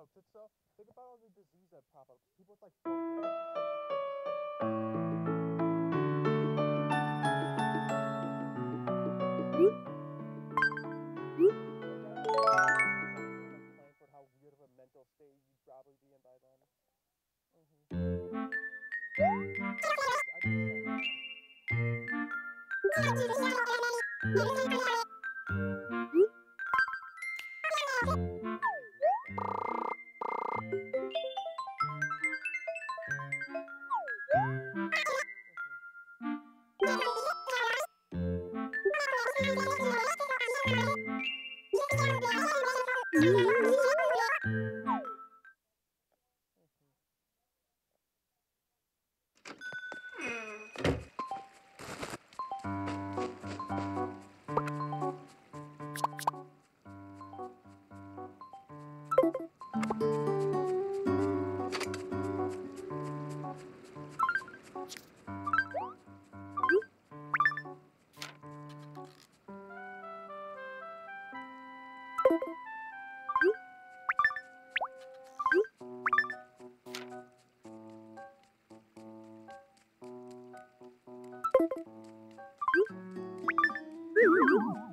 know, it's. Think about all the disease that pop up. People with like. you'd probably be Woo!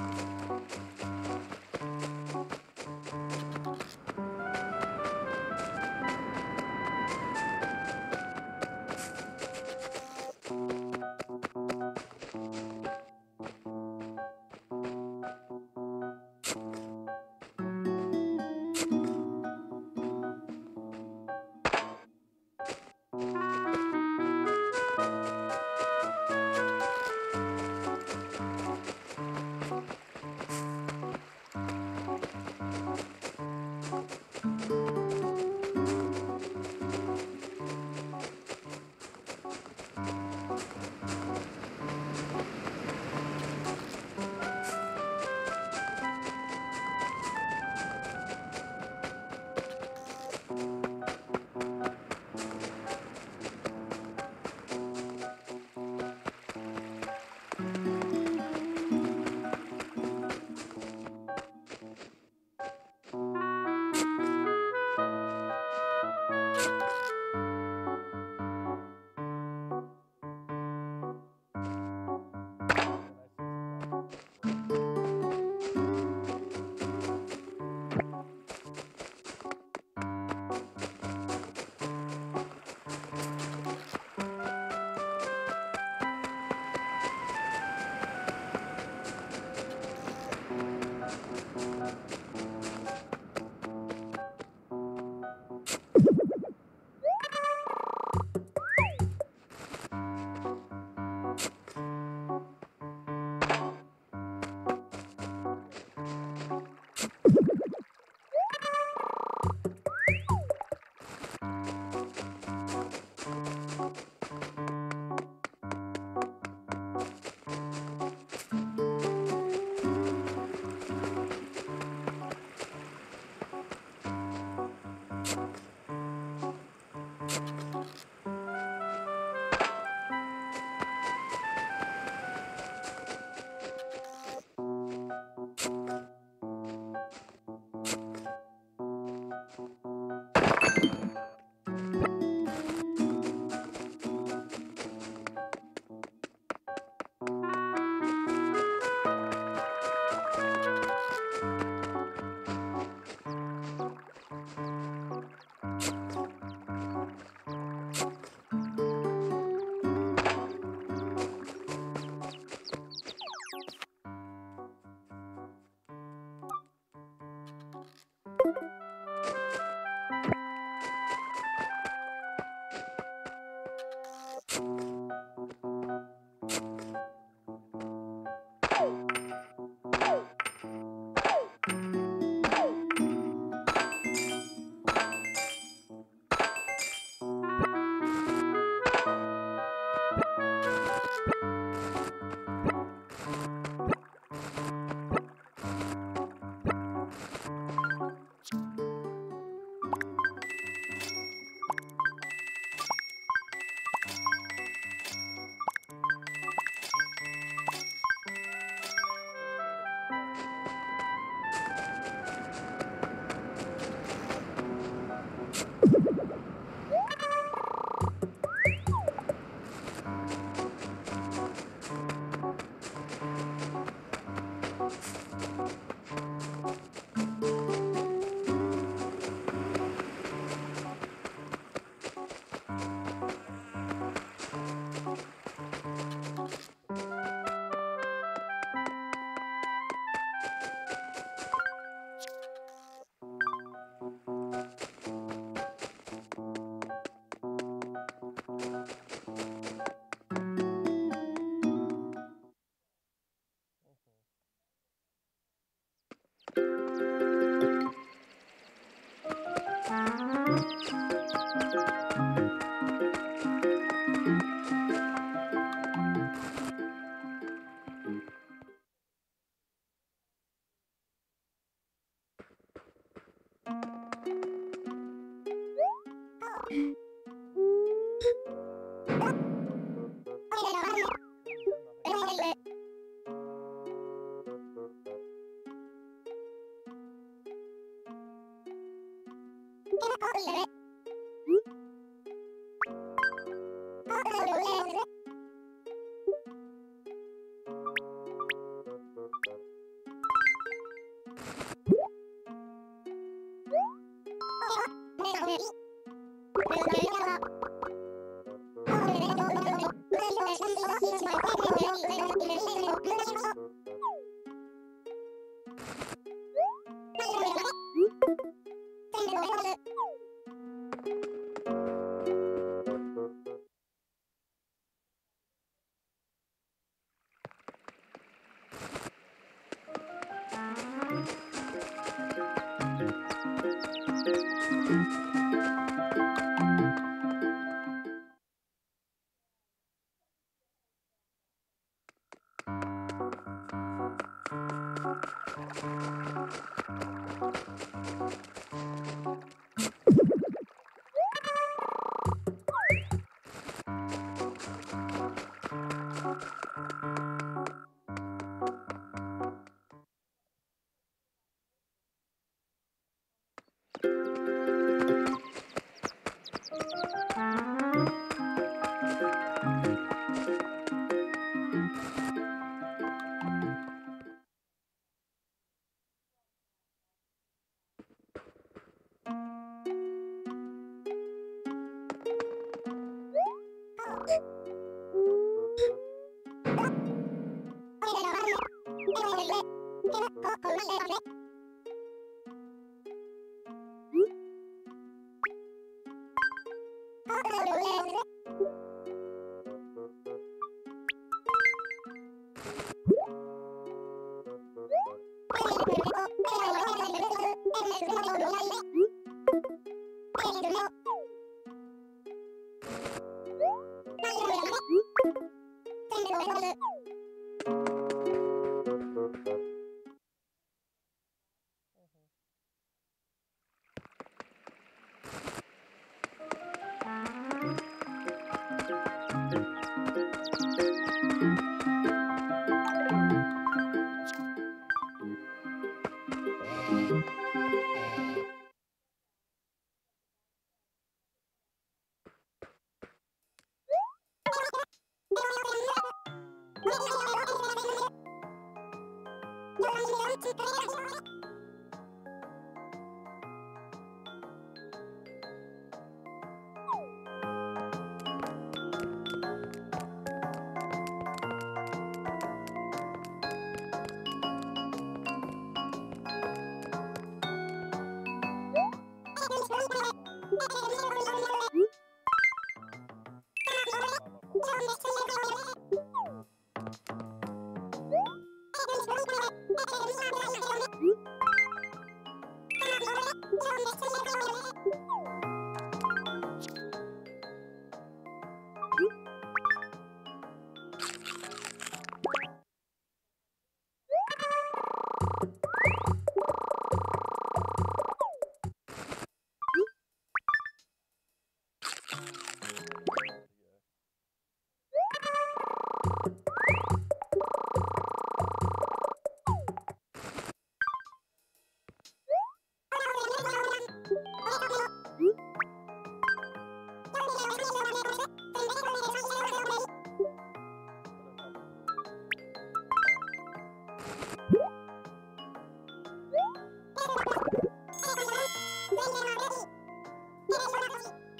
Bye. ಕೆಲಕೋಲಿವೆ 高校なんだよね。なに?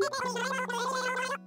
なんだい?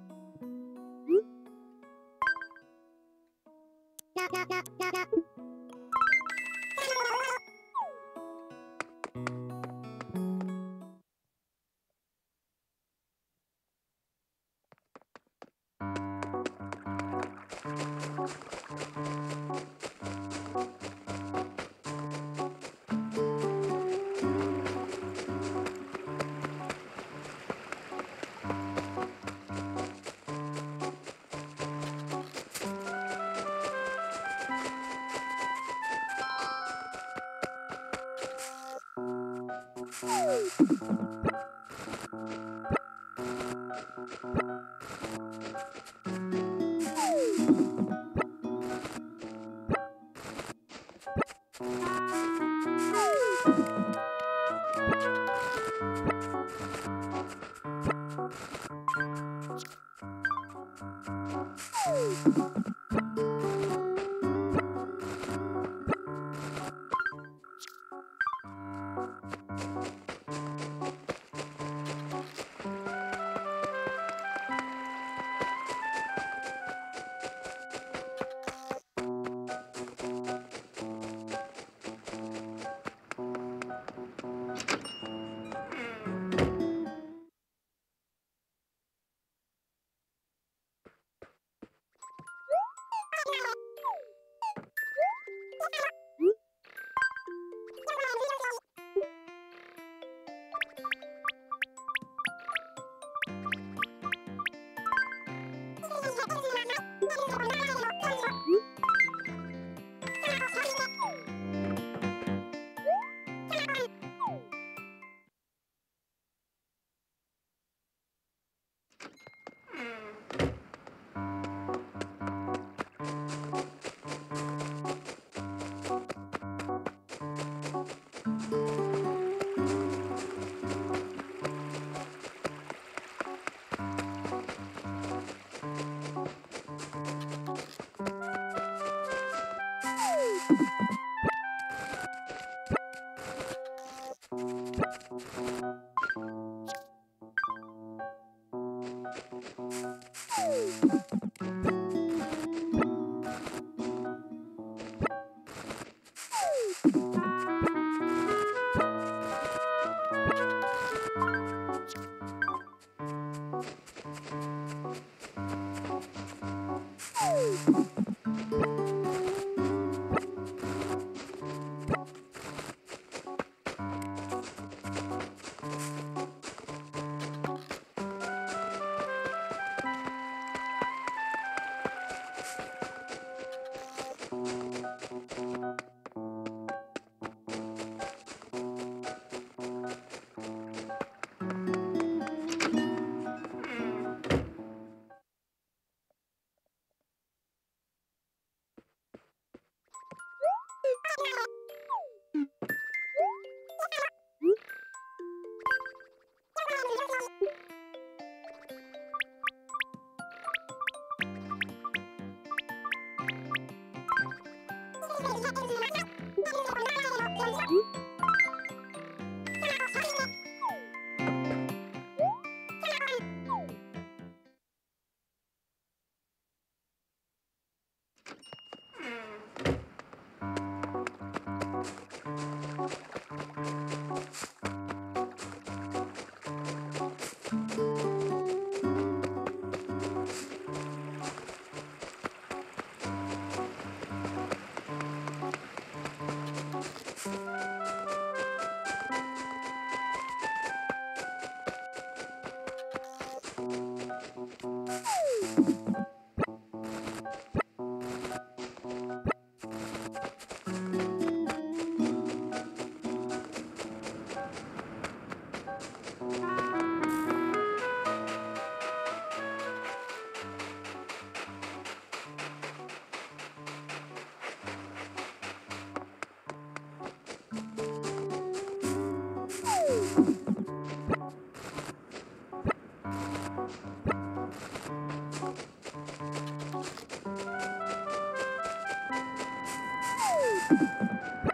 You